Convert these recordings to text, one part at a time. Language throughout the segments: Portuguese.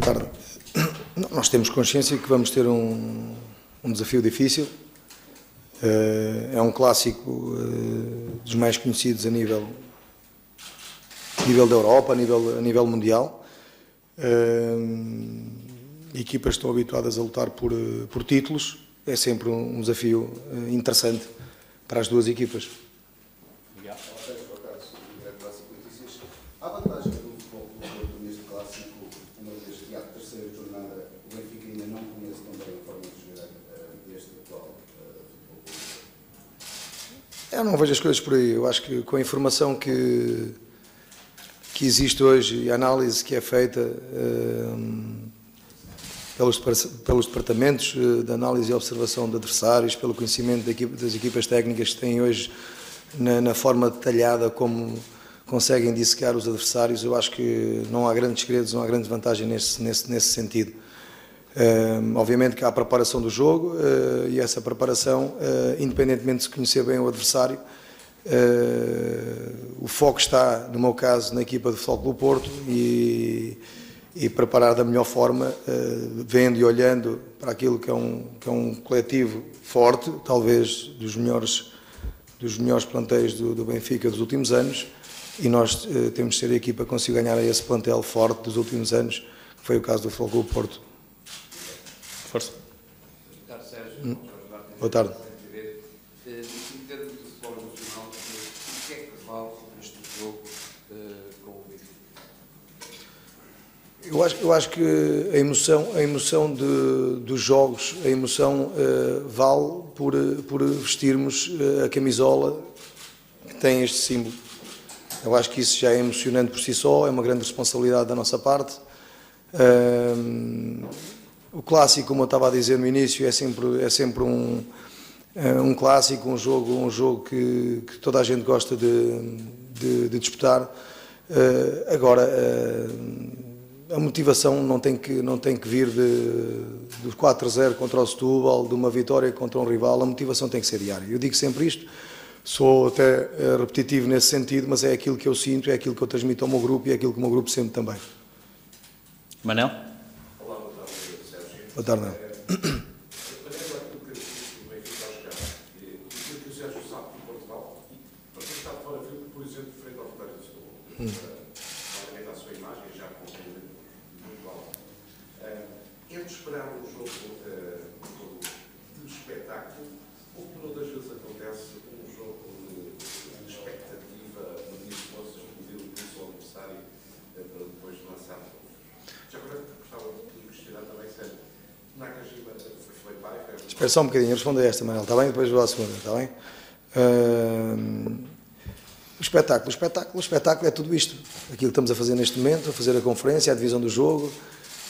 Boa tarde. Nós temos consciência que vamos ter um, um desafio difícil. Uh, é um clássico uh, dos mais conhecidos a nível, a nível da Europa, a nível, a nível mundial. Uh, equipas estão habituadas a lutar por, por títulos. É sempre um, desafio interessante para as duas equipas. Há vantagem do futebol do neste clássico, uma vez que há terceira jornada, o Benfica ainda não conhece também a forma de jogar uh, este atual uh, futebol Eu não vejo as coisas por aí. Eu acho que com a informação que, que existe hoje e a análise que é feita uh, pelos, pelos departamentos de análise e observação de adversários, pelo conhecimento das equipas técnicas que têm hoje na, na forma detalhada como conseguem dissecar os adversários. Eu acho que não há grandes segredos, não há grande vantagem nesse, nesse, nesse sentido. Obviamente que há a preparação do jogo uh, e essa preparação, uh, independentemente de se conhecer bem o adversário, o foco está, no meu caso, na equipa do Futebol Clube Porto e, e, preparar da melhor forma, vendo e olhando para aquilo que é um, que é um coletivo forte, talvez dos melhores, dos melhores planteios do, do Benfica dos últimos anos, e nós temos de ser a equipa que consiga ganhar esse plantel forte dos últimos anos, que foi o caso do Futebol Clube Porto. Força. Boa tarde, Sérgio. Hum. Boa tarde. Eh, em termos de futebol nacional, o que é que vale neste jogo eh, com o Benfica? Eu acho, eu acho que a emoção, a emoção de, dos jogos, a emoção uh, vale por, por vestirmos a camisola que tem este símbolo. Eu acho que isso já é emocionante por si só, é uma grande responsabilidade da nossa parte. Um, o clássico, como eu estava a dizer no início, é sempre, é sempre um, eh, um clássico, um jogo, um jogo que, que toda a gente gosta de, de, de disputar. Uh, agora, uh, a motivação não tem que, não tem que vir de, de 4-0 contra o Setúbal, de uma vitória contra um rival, a motivação tem que ser diária. Eu digo sempre isto, Sou até repetitivo nesse sentido, mas é aquilo que eu sinto, é aquilo que eu transmito ao meu grupo e é aquilo que o meu grupo sente também. Manel? Olá, boa tarde, Sérgio. Boa tarde, Manel. Atendendo àquilo que o Benfica a jogar, aquilo que o Sérgio sabe de Portugal, e para quem está fora, viu, por exemplo, frente ao Vitória do Setúbal, obviamente a sua imagem já com um muito alto. É de esperar um jogo de espetáculo, ou como das vezes acontece, um jogo de expectativa, no dia de moças, pedir o pulso ao adversário para depois lançar. Já agora gostava de questionar também, Sérgio, Nakajima foi pai, foi Espera só um bocadinho, responda esta, Manel, está bem? Depois vou à segunda, está bem? Uh, o espetáculo, o espetáculo, o espetáculo é tudo isto. Aquilo que estamos a fazer neste momento, a fazer a conferência, a divisão do jogo.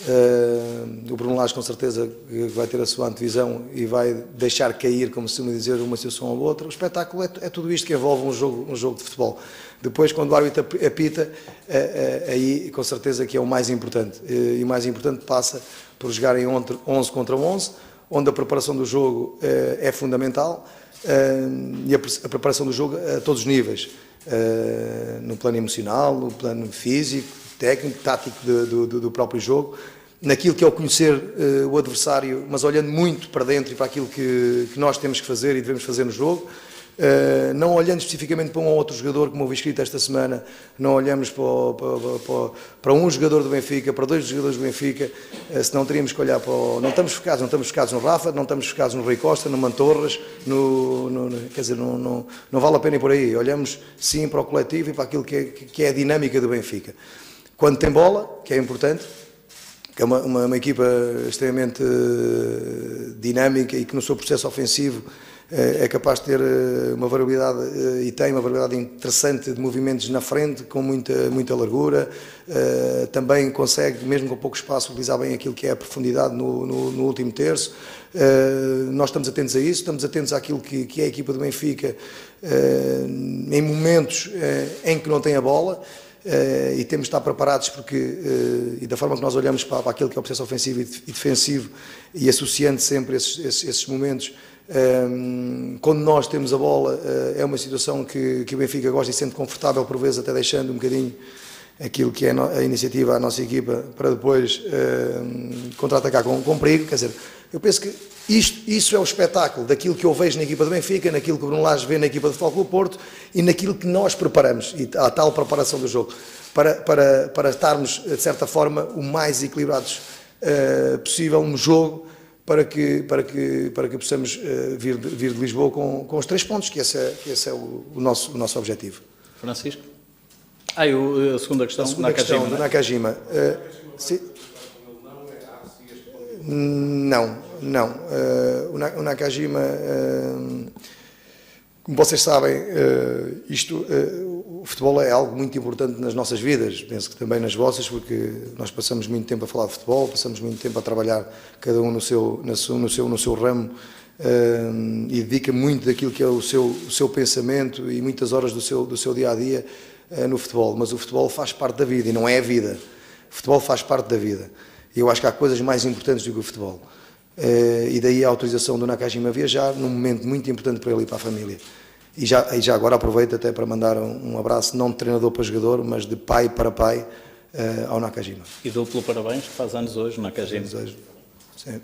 Uh, o Bruno Lage com certeza vai ter a sua antevisão e vai deixar cair, como se me dizer, uma situação ou outra. O espetáculo é, é, tudo isto que envolve um jogo, um jogo de futebol. Depois, quando o árbitro apita, aí com certeza que é o mais importante. e o mais importante passa por jogarem 11 contra 11, onde a preparação do jogo é fundamental e a, preparação do jogo a todos os níveis. no plano emocional, no plano físico, técnico, tático do, do, do próprio jogo, naquilo que é o conhecer o adversário, mas olhando muito para dentro e para aquilo que, que nós temos que fazer e devemos fazer no jogo. Uh, não olhando especificamente para um ou outro jogador, como houve escrito esta semana, não olhamos para, para, para, para, um jogador do Benfica, para dois jogadores do Benfica, uh, senão teríamos que olhar para. O, não estamos focados, não estamos focados no Rafa, não estamos focados no Rui Costa, no Mantorras, no, no, no, quer dizer, não, não, não vale a pena ir por aí. Olhamos sim para o coletivo e para aquilo que é, que é a dinâmica do Benfica. Quando tem bola, que é importante, que é uma, uma, uma equipa extremamente uh, dinâmica e que no seu processo ofensivo é capaz de ter uh, uma variabilidade e tem uma variabilidade interessante de movimentos na frente, com muita, muita largura. também consegue, mesmo com pouco espaço, utilizar bem aquilo que é a profundidade no, no, no último terço. nós estamos atentos a isso, estamos atentos àquilo que, que é a equipa do Benfica em momentos em que não tem a bola. Uh, e temos de estar preparados porque, uh, e da forma que nós olhamos para, para aquilo que é o processo ofensivo e, defensivo e associando sempre esses, esses, esses momentos, eh, quando nós temos a bola, uh, é uma situação que, que o Benfica gosta e sente confortável, por vezes até deixando um bocadinho aquilo que é a iniciativa à nossa equipa para depois contra-atacar com, com perigo. Quer dizer, eu penso que isto, isso é o espetáculo daquilo que eu vejo na equipa do Benfica, naquilo que o Bruno Lage vê na equipa do Futebol Porto e naquilo que nós preparamos, e a tal preparação do jogo, para, para, para estarmos, de certa forma, o mais equilibrados uh, possível no jogo, para que, para que, para que possamos uh, vir, de, vir de Lisboa com, com os três pontos, que esse é, que esse é o, o, nosso, o nosso objetivo. Francisco? Ah, e a segunda questão, a segunda Nakajima, questão do Nakajima. Uh, se, não, não. Uh, o Nakajima, como vocês sabem, isto, futebol é algo muito importante nas nossas vidas, penso que também nas vossas, porque nós passamos muito tempo a falar de futebol, passamos muito tempo a trabalhar, cada um no seu, no seu, no seu, no seu ramo, e dedica muito daquilo que é o seu, o seu pensamento e muitas horas do seu, do seu dia a dia no futebol. Mas o futebol faz parte da vida e não é a vida. O futebol faz parte da vida. E eu acho que há coisas mais importantes do que o futebol. Uh, e daí a autorização do Nakajima viajar, num momento muito importante para ele e para a família. E já, e já agora aproveito até para mandar um, um, abraço, não de treinador para jogador, mas de pai para pai uh, ao Nakajima. E duplo parabéns, que faz anos hoje, Nakajima. Faz anos hoje, sim.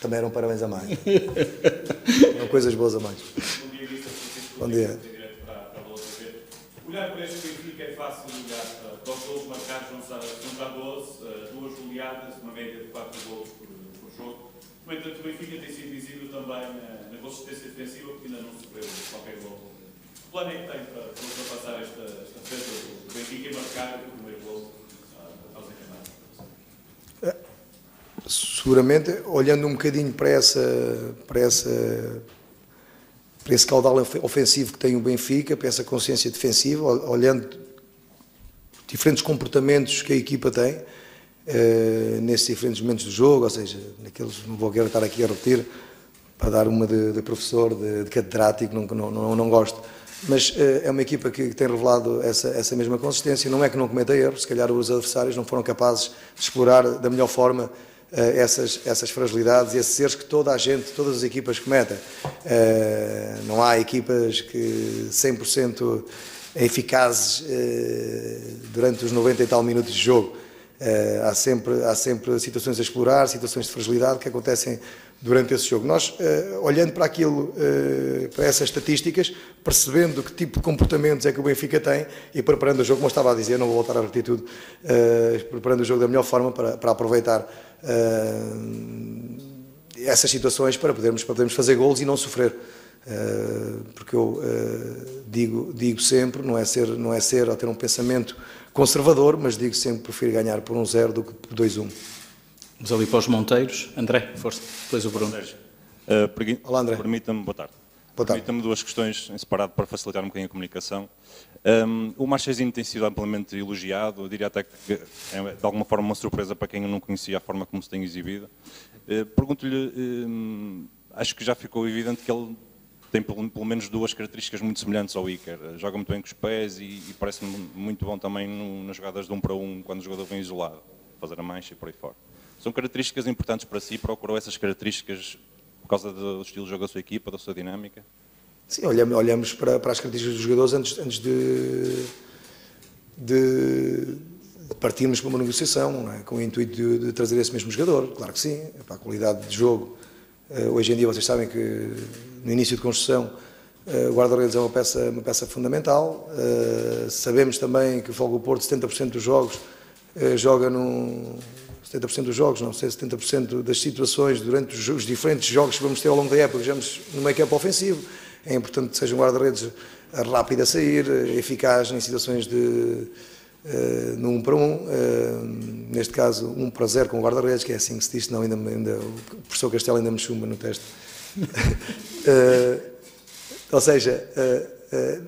Também eram parabéns a mais. eram coisas boas a mais. Bom dia. Bom dia. Olhar para este Benfica é fácil olhar para os gols marcados, são já 12, duas goleadas, uma média de 4 gols por, por jogo. No entanto, o Benfica tem sido visível também na, na consistência defensiva, porque ainda não sofreu qualquer gol. Que plano é que tem para, para ultrapassar esta, esta defesa do Benfica e marcar o primeiro gol após a camada? Seguramente, olhando um bocadinho para essa, para essa para esse caudal ofensivo que tem o Benfica, para essa consciência defensiva, olhando diferentes comportamentos que a equipa tem, uh, nesses diferentes momentos do jogo, ou seja, naqueles, não vou querer estar aqui a repetir, para dar uma de, de professor, de, de catedrático, não, não, não, não, gosto, mas uh, é uma equipa que, que, tem revelado essa, essa mesma consistência, não é que não cometa erros, se calhar os adversários não foram capazes de explorar da melhor forma uh, essas, essas fragilidades e esses erros que toda a gente, todas as equipas cometem. não há equipas que 100% eficazes durante os 90 e tal minutos de jogo. Uh, há, sempre, há sempre situações a explorar, situações de fragilidade que acontecem durante esse jogo. Nós, uh, olhando para aquilo, uh, para essas estatísticas, percebendo que tipo de comportamentos é que o Benfica tem e preparando o jogo, como eu estava a dizer, não vou voltar a repetir tudo, preparando o jogo da melhor forma para, para aproveitar essas situações para podermos, para podermos fazer golos e não sofrer. porque eu digo, digo sempre, não é ser, não é ser ou ter um pensamento conservador, mas digo sempre que prefiro ganhar por um zero do que por 2-1. Vamos ali para os Monteiros. André, força, depois o Bruno. Uh, Olá, André. Permita-me, boa tarde. Boa tarde. Permita-me duas questões em separado para facilitar um bocadinho a comunicação. Um, o Marchezinho tem sido amplamente elogiado, eu diria até que é de alguma forma uma surpresa para quem não conhecia a forma como se tem exibido. Uh, Pergunto-lhe, um, acho que já ficou evidente que ele tem pelo, pelo, menos duas características muito semelhantes ao Iker. Joga muito bem com os pés e, e parece-me muito bom também no, nas jogadas de um para um, quando o jogador vem isolado, fazer a mancha e por aí fora. São características importantes para si, procurou essas características por causa do estilo de jogo da sua equipa, da sua dinâmica? Sim, olhamos, olhamos para, para, as características dos jogadores antes, antes de, de, partirmos para uma negociação, é? com o intuito de, de, trazer esse mesmo jogador, claro que sim, para a qualidade de jogo. Uh, hoje em dia vocês sabem que no início de construção, uh, o guarda-redes é uma peça, uma peça fundamental. Uh, sabemos também que o Fogo Porto, 70% dos jogos, joga no. 70% dos jogos, não sei, 70% das situações durante os, os, diferentes jogos que vamos ter ao longo da época, jogamos no meio campo ofensivo. É importante que seja um guarda-redes rápido a sair, eficaz em situações de. Uh, no 1 um para 1, um, uh, neste caso 1 um para 0 com o guarda-redes, que é assim que se diz, senão ainda, ainda, o professor Castelo ainda me chumba no teste. uh, ou seja,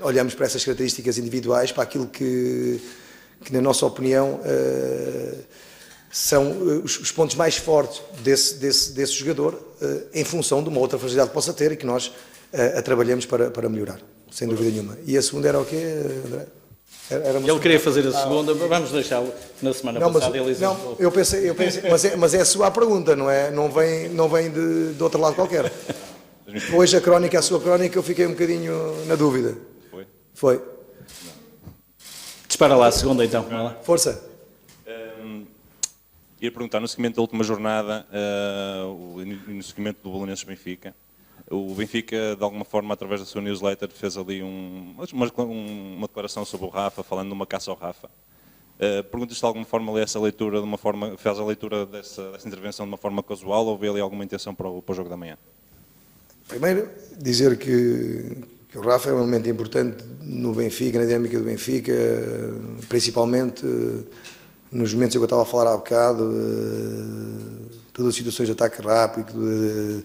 olhamos para essas características individuais, para aquilo que, que na nossa opinião, são os, os, pontos mais fortes desse, desse, desse jogador, em função de uma outra fragilidade que possa ter e que nós a trabalhamos para, para melhorar, sem dúvida nenhuma. E a segunda era o quê, André? Era ele queria fazer a segunda, ah, vamos deixá-lo na semana não, passada. Mas, não, eu pensei, eu pensei mas, é, mas é a sua pergunta, não é? Não vem, não vem de, de outro lado qualquer. Hoje a crónica, a sua crónica, eu fiquei um bocadinho na dúvida. Foi? Foi. Dispara lá a segunda então. Vai lá. Força. Ia perguntar, no seguimento da última jornada, eh, o- no seguimento do Bolonenses Benfica, o Benfica, de alguma forma, através da sua newsletter, fez ali um- uma, uma declaração sobre o Rafa, falando de uma caça ao Rafa. Uh, Perguntas se de alguma forma lê essa leitura, de uma forma, fez a leitura dessa, dessa intervenção de uma forma casual ou vê ali alguma intenção para o, para o jogo da manhã? Primeiro, dizer que, que o Rafa é um elemento importante no Benfica, na dinâmica do Benfica, eh, principalmente eh, nos momentos em que eu estava a falar há bocado, eh, todas as situações de ataque rápido, de,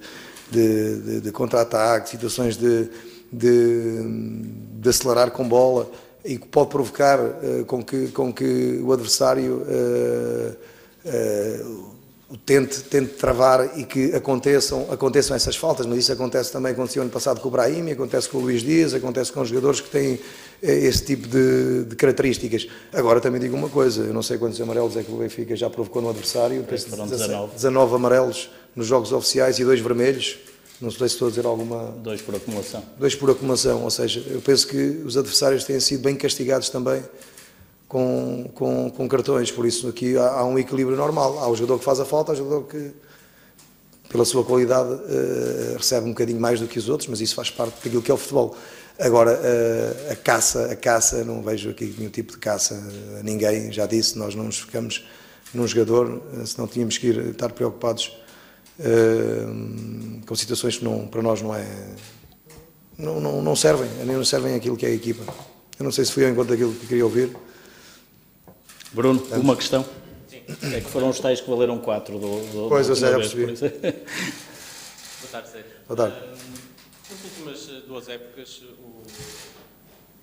de, de- de contra-ataque, situações de, de, acelerar com bola e que pode provocar eh, com, que, com que o adversário eh, o tente, tente travar e que aconteçam, aconteçam essas faltas, mas isso acontece também, aconteceu ano passado com o Brahim, acontece com o Luís Dias, acontece com os jogadores que têm eh, esse tipo de, de características. Agora também digo uma coisa, eu não sei quantos amarelos é que o Benfica já provocou no adversário, penso foram 17, 19. 19 amarelos nos jogos oficiais e dois vermelhos, não sei se estou a dizer alguma, Dois por acumulação. dois por acumulação, ou seja, eu penso que os adversários têm sido bem castigados também com, com, com cartões, por isso aqui há, há um equilíbrio normal. Há o jogador que faz a falta, há o jogador que, pela sua qualidade, eh, recebe um bocadinho mais do que os outros, mas isso faz parte daquilo que é o futebol. Agora, eh, a caça, a caça, não vejo aqui nenhum tipo de caça a ninguém, já disse, nós não nos focamos num jogador, eh, senão tínhamos que ir estar preocupados eh, com situações que não, para nós não é não, não, não servem, nem não servem aquilo que é a equipa. Eu não sei se fui ao encontro daquilo que queria ouvir. Bruno, uma questão? É que foram os tais que valeram 4 do, do Pois, eu sei, já percebi. isso. Boa tarde, Sérgio. Boa tarde. Ahm, Nas últimas eh, duas épocas, o...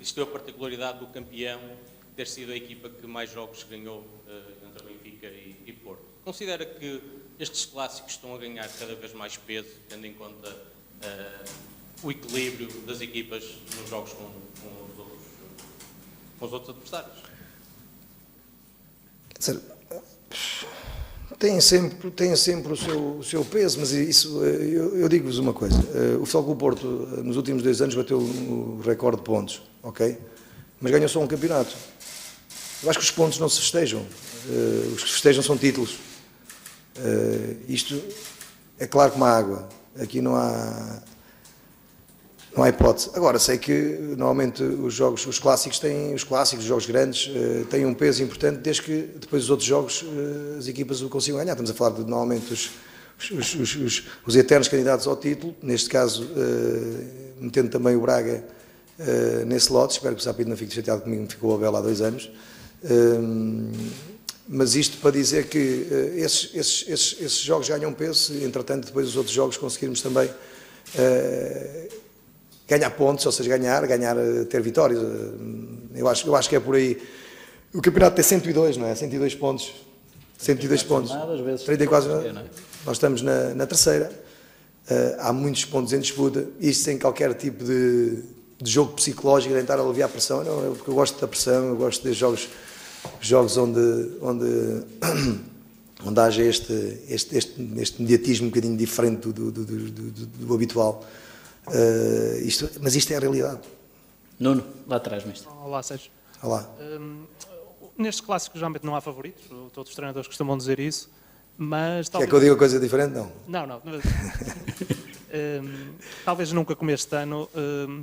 existiu a particularidade do campeão ter sido a equipa que mais jogos ganhou eh, entre Benfica e, e Porto. Considera que estes clássicos estão a ganhar cada vez mais peso, tendo em conta eh, o equilíbrio das equipas nos jogos com, com os, outros, com os outros adversários? Dizer, tem sempre, tem sempre o, seu, o seu peso, mas isso, eh, eu, eu digo-vos uma coisa. eh, O Futebol Clube Porto, eh, nos últimos dois anos, bateu o recorde de pontos, ok? Mas ganhou só um campeonato. Eu acho que os pontos não se festejam. Os que festejam são títulos. Isto é claro como a água. Aqui não há, não há hipótese. Agora, sei que normalmente os jogos, os clássicos têm, os clássicos, os jogos grandes, eh, têm um peso importante desde que depois os outros jogos eh, as equipas o consigam ganhar. Estamos a falar de normalmente os, os, os, os, os eternos candidatos ao título, neste caso eh, metendo também o Braga nesse lote, espero que o Sapito não fique chateado comigo, ficou a bela há dois anos. Mas isto para dizer que esses, esses, esses, esses jogos ganham peso, entretanto, depois os outros jogos conseguirmos também ganhar pontos, ou seja, ganhar, ganhar, eh, ter vitórias. Eh, Eu acho, eu acho que é por aí. O campeonato tem 102, não é? 102 pontos. 102 pontos. jornadas, vezes 34 quatro, não é? Nós estamos na, na terceira. Eh, há muitos pontos em disputa. Isto sem qualquer tipo de, de jogo psicológico, de tentar aliviar a pressão. Não, eu, porque eu gosto da pressão, eu gosto de jogos, jogos onde, onde, onde haja este, este, este, este mediatismo um bocadinho diferente do, do- do- do habitual. Eh, isto, mas isto é a realidade. Nuno, lá atrás, mestre. Olá, Sérgio. Olha lá. Nestes clássicos, geralmente não há favoritos, todos os treinadores costumam dizer isso, mas Quer que eu diga coisa diferente? Não. Não, não. Hum, talvez nunca como este ano hum,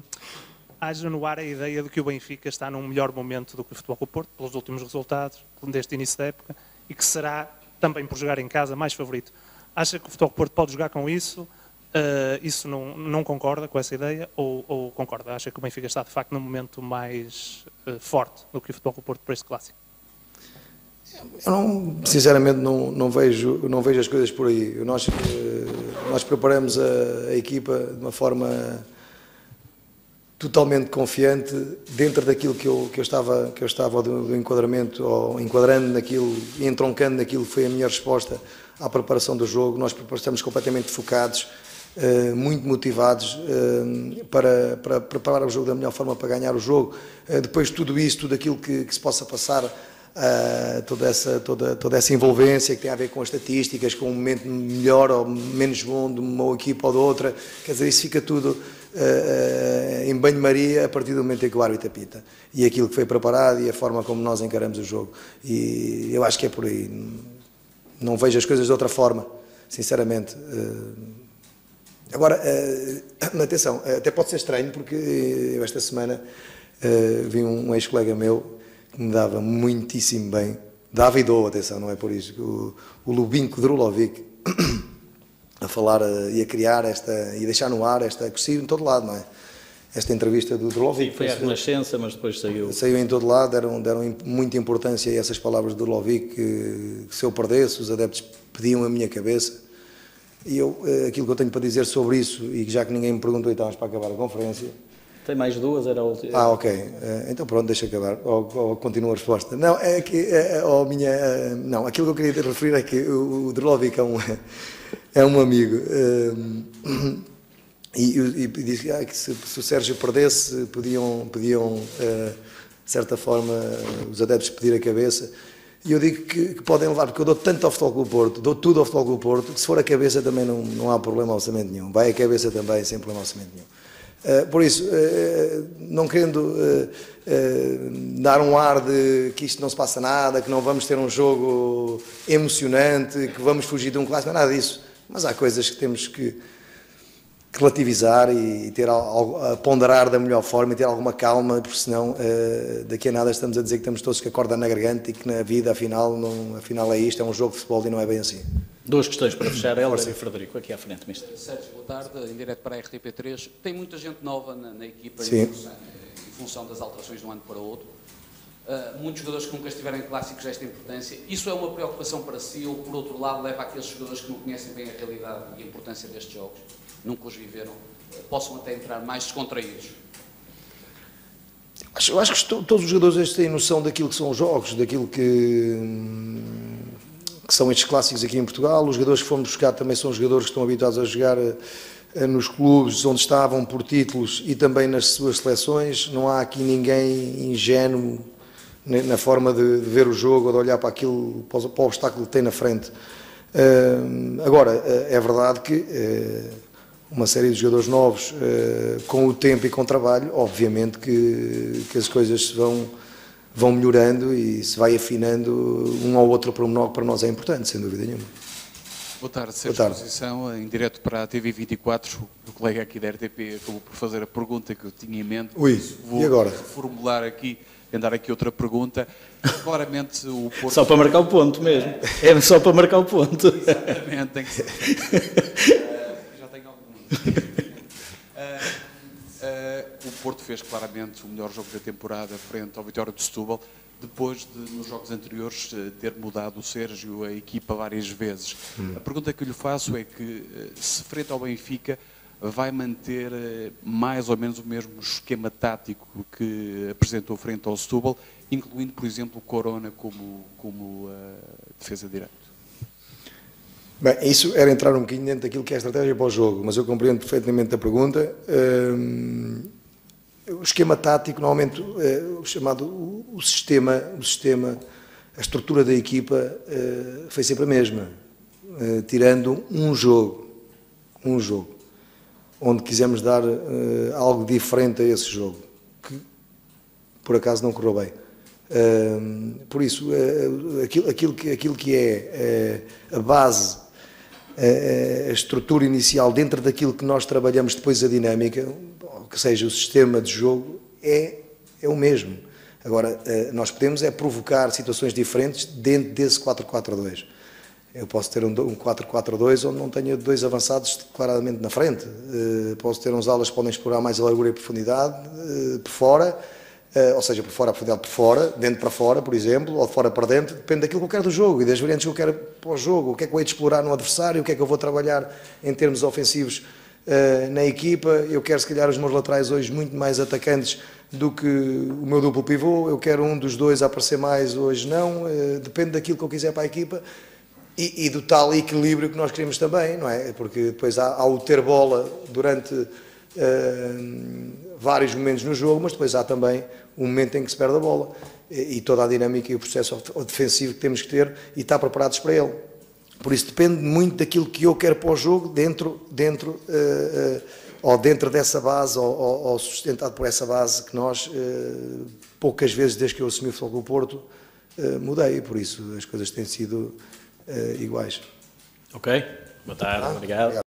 haja no ar a ideia de que o Benfica está num melhor momento do que o Futebol Clube Porto, pelos últimos resultados, deste início da época, e que será, também por jogar em casa, mais favorito. Acha que o Futebol Clube Porto pode jogar com isso? Uh, isso não, não concorda com essa ideia ou, ou concorda? Acha que o Benfica está de facto num momento mais uh, forte do que o Futebol Clube Porto para este clássico? Eu não, sinceramente não, não, vejo, não vejo as coisas por aí. Nós, eh, nós preparamos a, a equipa de uma forma totalmente confiante dentro daquilo que eu, que eu estava, que eu estava do, do enquadramento, ou enquadrando naquilo entroncando naquilo que foi a minha resposta à preparação do jogo. Nós estamos completamente focados, eh, muito motivados eh, para, para preparar o jogo da melhor forma para ganhar o jogo. Eh, depois de tudo isso, tudo aquilo que, que se possa passar toda, essa, toda, toda essa envolvência que tem a ver com as estatísticas, com um momento melhor ou menos bom de uma equipa ou de outra, quer dizer, isso fica tudo em banho-maria a partir do momento em que o árbitro apita. E aquilo que foi preparado e a forma como nós encaramos o jogo. E eu acho que é por aí. Não vejo as coisas de outra forma, sinceramente. Eh, Agora, eh, atenção, até pode ser estranho, porque eu esta semana vi um ex-colega meu que me dava muitíssimo bem, dava e dou, atenção, não é por isso, o, o Lubinko Drulovic, a falar e a criar esta, e deixar no ar esta, que saiu em todo lado, não é? Esta entrevista do Drulovic. Foi a Renascença, mas depois saiu. Saiu em todo lado, deram, deram muita importância a essas palavras do Drulovic, que, que se eu perdesse, os adeptos pediam a minha cabeça. E eu, eh, aquilo que eu tenho para dizer sobre isso, e já que ninguém me perguntou, então, para acabar a conferência. Tem mais duas, era a última. Ah, ok. Eh, então pronto, deixa acabar. Ou, ou continua a resposta. Não, é que. É, é, ou minha, eh, não, aquilo que eu queria referir é que o, o Drolovic é um, é um amigo. E, e, e disse ah, que se, se, o Sérgio perdesse, podiam, podiam de certa forma, os adeptos pedir a cabeça. E eu digo que, que, podem levar, porque eu dou tanto ao Futebol Clube Porto, dou tudo ao Futebol Clube Porto, que se for a cabeça também não, não há problema orçamento nenhum. Vai a cabeça também, sem problema orçamento nenhum. Uh, por isso, uh, não querendo uh, dar um ar de que isto não se passa nada, que não vamos ter um jogo emocionante, que vamos fugir de um clássico, não é nada disso. Mas há coisas que temos que relativizar e ter a ponderar da melhor forma e ter alguma calma, porque senão uh, daqui a nada estamos a dizer que estamos todos com a corda na garganta e que na vida afinal, não, afinal é isto, é um jogo de futebol e não é bem assim. Duas questões para fechar, Helder e Frederico, aqui à frente, Mister. Sérgio, boa tarde, em direto para a RTP3. Tem muita gente nova na, na equipa Sim. Em, função, em função das alterações de um ano para o outro. Uh, muitos jogadores que nunca estiveram em clássicos desta importância. Isso é uma preocupação para si ou, por outro lado, leva aqueles jogadores que não conhecem bem a realidade e a importância destes jogos? Nunca os viveram, possam até entrar mais descontraídos? Eu acho que todos os jogadores têm noção daquilo que são os jogos, daquilo que, que são estes clássicos aqui em Portugal. Os jogadores que fomos buscar também são jogadores que estão habituados a jogar eh, nos clubes onde estavam por títulos e também nas suas seleções. Não há aqui ninguém ingênuo na forma de, ver o jogo ou de olhar para aquilo, para o obstáculo que tem na frente. agora, eh, é verdade que eh, uma série de jogadores novos, uh, com o tempo e com o trabalho, obviamente que, que as coisas vão, vão melhorando e se vai afinando um ou outro pormenor que para nós é importante, sem dúvida nenhuma. Boa tarde, Sérgio Boa tarde. Exposição, em direto para a TV24, o colega aqui da RTP acabou por fazer a pergunta que eu tinha em mente. Ui, Vou e agora? formular aqui, andar aqui outra pergunta. Claramente o Porto... Só para marcar o ponto mesmo. É só para marcar o ponto. Exatamente, tem que ser. uh, uh, o Porto fez claramente o melhor jogo da temporada frente ao Vitória de Setúbal, depois de, nos jogos anteriores, uh, ter mudado o Sérgio, a equipa, várias vezes. Hum. A pergunta que eu lhe faço é que, se frente ao Benfica, vai manter mais ou menos o mesmo esquema tático que apresentou frente ao Setúbal, incluindo, por exemplo, o Corona como, como defesa direita? Bem, isso era entrar um bocadinho dentro daquilo que é a estratégia para o jogo, mas eu compreendo perfeitamente a pergunta. Um, o esquema tático, normalmente, uh, o chamado o, sistema, o sistema, a estrutura da equipa uh, foi sempre a mesma, uh, tirando um jogo, um jogo, onde quisemos dar algo diferente a esse jogo, que por acaso não correu bem. por isso, aquilo, aquilo, que, aquilo que é a base a estrutura inicial dentro daquilo que nós trabalhamos depois a dinâmica, que seja o sistema de jogo, é, é o mesmo. Agora, nós podemos é provocar situações diferentes dentro desse 4-4-2. Eu posso ter um 4-4-2 onde não tenha dois avançados declaradamente na frente. Eh, posso ter uns alas que podem explorar mais a largura e a profundidade eh, por fora ou seja, por fora, profundidade por fora, dentro para fora, por exemplo, ou de fora para dentro, depende daquilo que eu quero do jogo e das variantes que eu quero para o jogo, o que é que eu hei de explorar no adversário, o que é que eu vou trabalhar em termos ofensivos uh, na equipa. Eu quero, se calhar, os meus laterais hoje muito mais atacantes do que o meu duplo pivô, eu quero um dos dois aparecer mais, hoje não, uh, depende daquilo que eu quiser para a equipa. E, e, do tal equilíbrio que nós queremos também, não é? Porque depois há, há o ter bola durante vários momentos no jogo, mas depois há também um momento em que se perde a bola e, toda a dinâmica e o processo defensivo que temos que ter e estar preparados para ele. Por isso depende muito daquilo que eu quero para o jogo, dentro, dentro uh, uh, ou dentro dessa base, ou, ou, ou sustentado por essa base que nós, eh, poucas vezes desde que eu assumi o Futebol do Porto, mudei, por isso as coisas têm sido iguais. Ok? Boa tarde, Tá? obrigado.